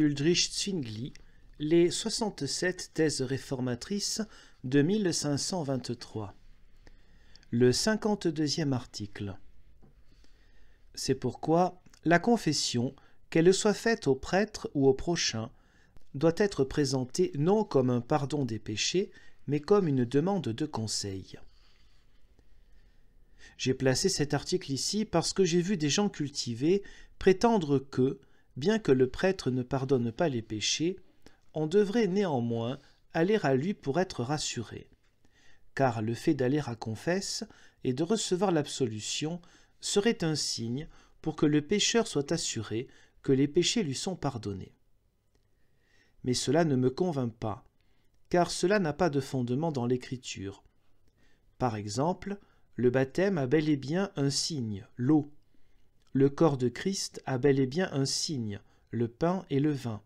Ulrich Zwingli, les 67 thèses réformatrices de 1523. Le 52e article. C'est pourquoi la confession, qu'elle soit faite au prêtre ou au prochain, doit être présentée non comme un pardon des péchés, mais comme une demande de conseil. J'ai placé cet article ici parce que j'ai vu des gens cultivés prétendre que, bien que le prêtre ne pardonne pas les péchés, on devrait néanmoins aller à lui pour être rassuré. Car le fait d'aller à confesse et de recevoir l'absolution serait un signe pour que le pécheur soit assuré que les péchés lui sont pardonnés. Mais cela ne me convainc pas, car cela n'a pas de fondement dans l'Écriture. Par exemple, le baptême a bel et bien un signe, l'eau. Le corps de Christ a bel et bien un signe, le pain et le vin.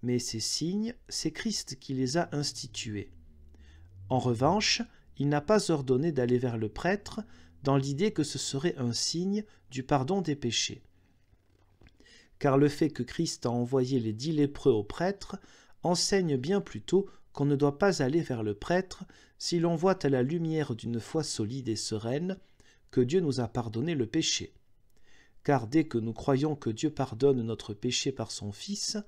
Mais ces signes, c'est Christ qui les a institués. En revanche, il n'a pas ordonné d'aller vers le prêtre dans l'idée que ce serait un signe du pardon des péchés. Car le fait que Christ a envoyé les dix lépreux au prêtre enseigne bien plutôt qu'on ne doit pas aller vers le prêtre si l'on voit à la lumière d'une foi solide et sereine que Dieu nous a pardonné le péché. Car dès que nous croyons que Dieu pardonne notre péché par son Fils,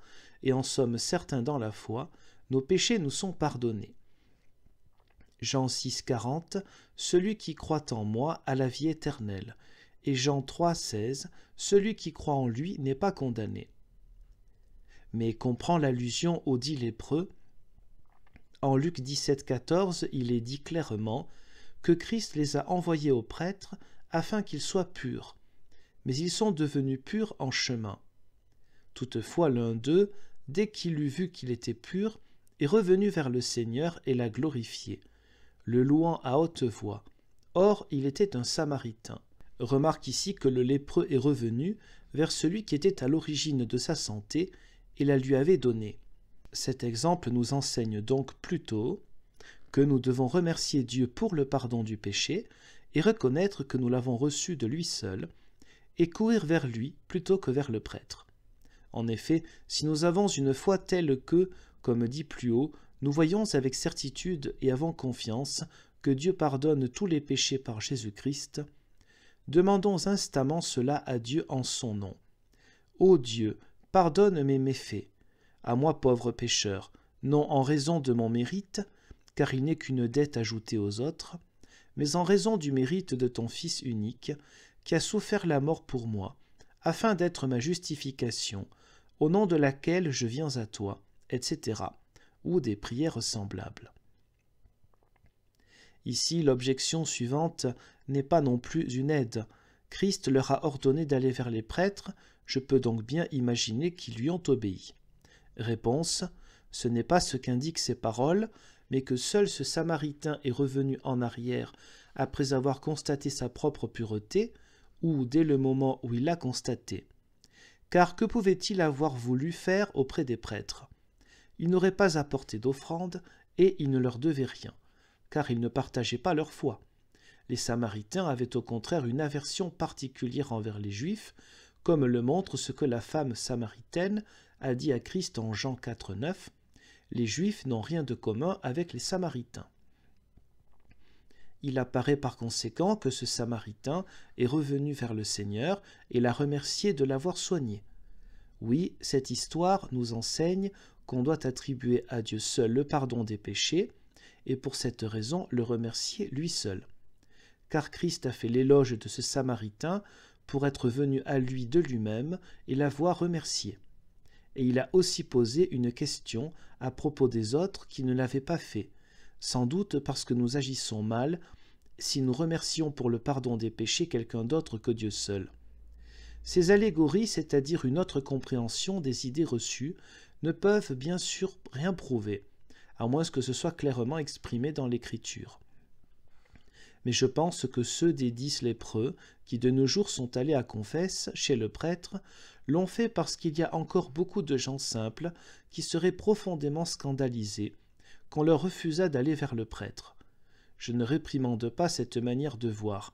et en sommes certains dans la foi, nos péchés nous sont pardonnés. Jean 6, 40, Celui qui croit en moi a la vie éternelle. Et Jean 3, 16, Celui qui croit en lui n'est pas condamné. Mais comprend l'allusion aux dix lépreux. En Luc 17, 14, il est dit clairement que Christ les a envoyés aux prêtres afin qu'ils soient purs. Mais ils sont devenus purs en chemin. Toutefois, l'un d'eux, dès qu'il eut vu qu'il était pur, est revenu vers le Seigneur et l'a glorifié le louant à haute voix. Or, il était un samaritain. Remarque ici que le lépreux est revenu vers celui qui était à l'origine de sa santé et la lui avait donnée. Cet exemple nous enseigne donc plutôt que nous devons remercier Dieu pour le pardon du péché et reconnaître que nous l'avons reçu de lui seul, et courir vers lui plutôt que vers le prêtre. En effet, si nous avons une foi telle que, comme dit plus haut, nous voyons avec certitude et avons confiance que Dieu pardonne tous les péchés par Jésus-Christ, demandons instamment cela à Dieu en son nom. Ô Dieu, pardonne mes méfaits, à moi pauvre pécheur, non en raison de mon mérite, car il n'est qu'une dette ajoutée aux autres, mais en raison du mérite de ton Fils unique, qui a souffert la mort pour moi, afin d'être ma justification, au nom de laquelle je viens à toi, etc ou des prières semblables. Ici, l'objection suivante n'est pas non plus une aide. Christ leur a ordonné d'aller vers les prêtres, je peux donc bien imaginer qu'ils lui ont obéi. Réponse Ce n'est pas ce qu'indiquent ces paroles, mais que seul ce Samaritain est revenu en arrière après avoir constaté sa propre pureté, ou dès le moment où il l'a constaté. Car que pouvait-il avoir voulu faire auprès des prêtres? Ils n'auraient pas apporté d'offrande et il ne leur devait rien, car ils ne partageaient pas leur foi. Les Samaritains avaient au contraire une aversion particulière envers les Juifs, comme le montre ce que la femme samaritaine a dit à Christ en Jean 4, 9 Les Juifs n'ont rien de commun avec les Samaritains. Il apparaît par conséquent que ce Samaritain est revenu vers le Seigneur et l'a remercié de l'avoir soigné. Oui, cette histoire nous enseigne qu'on doit attribuer à Dieu seul le pardon des péchés, et pour cette raison le remercier lui seul. Car Christ a fait l'éloge de ce Samaritain pour être venu à lui de lui-même et l'avoir remercié. Et il a aussi posé une question à propos des autres qui ne l'avaient pas fait, sans doute parce que nous agissons mal si nous remercions pour le pardon des péchés quelqu'un d'autre que Dieu seul. Ces allégories, c'est-à-dire une autre compréhension des idées reçues, ne peuvent bien sûr rien prouver, à moins que ce soit clairement exprimé dans l'Écriture. Mais je pense que ceux des dix lépreux, qui de nos jours sont allés à confesse chez le prêtre, l'ont fait parce qu'il y a encore beaucoup de gens simples qui seraient profondément scandalisés qu'on leur refusa d'aller vers le prêtre. Je ne réprimande pas cette manière de voir.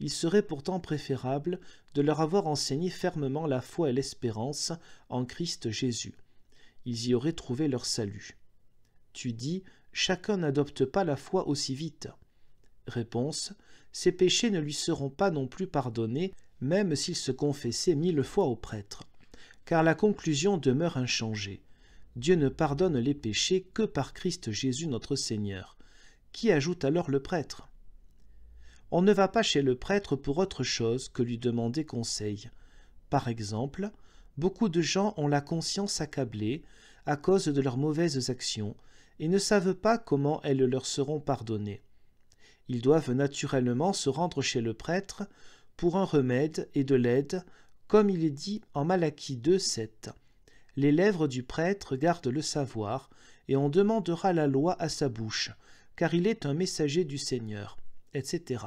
Il serait pourtant préférable de leur avoir enseigné fermement la foi et l'espérance en Christ Jésus ils y auraient trouvé leur salut. Tu dis, chacun n'adopte pas la foi aussi vite. Réponse, ses péchés ne lui seront pas non plus pardonnés, même s'il se confessait mille fois au prêtre. Car la conclusion demeure inchangée. Dieu ne pardonne les péchés que par Christ Jésus notre Seigneur. Qui ajoute alors le prêtre? On ne va pas chez le prêtre pour autre chose que lui demander conseil. Par exemple, beaucoup de gens ont la conscience accablée à cause de leurs mauvaises actions et ne savent pas comment elles leur seront pardonnées. Ils doivent naturellement se rendre chez le prêtre pour un remède et de l'aide, comme il est dit en Malachie 2, 7. Les lèvres du prêtre gardent le savoir, et on demandera la loi à sa bouche, car il est un messager du Seigneur, etc.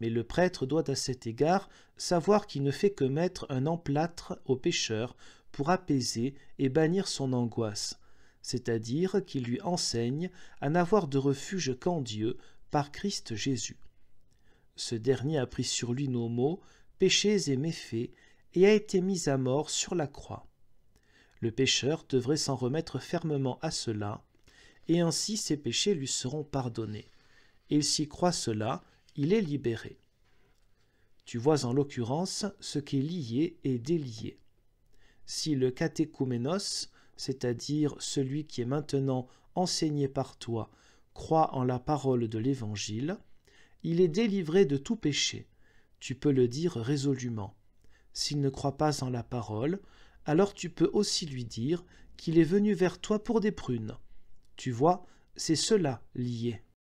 Mais le prêtre doit à cet égard savoir qu'il ne fait que mettre un emplâtre au pécheur pour apaiser et bannir son angoisse, c'est-à-dire qu'il lui enseigne à n'avoir de refuge qu'en Dieu par Christ Jésus. Ce dernier a pris sur lui nos maux, péchés et méfaits, et a été mis à mort sur la croix. Le pécheur devrait s'en remettre fermement à cela, et ainsi ses péchés lui seront pardonnés. Et s'y croit cela, il est libéré. Tu vois en l'occurrence ce qui est lié et délié. Si le catéchouménos, c'est-à-dire celui qui est maintenant enseigné par toi, croit en la parole de l'Évangile, il est délivré de tout péché. Tu peux le dire résolument. S'il ne croit pas en la parole, alors tu peux aussi lui dire qu'il est venu vers toi pour des prunes. Tu vois, c'est cela lié.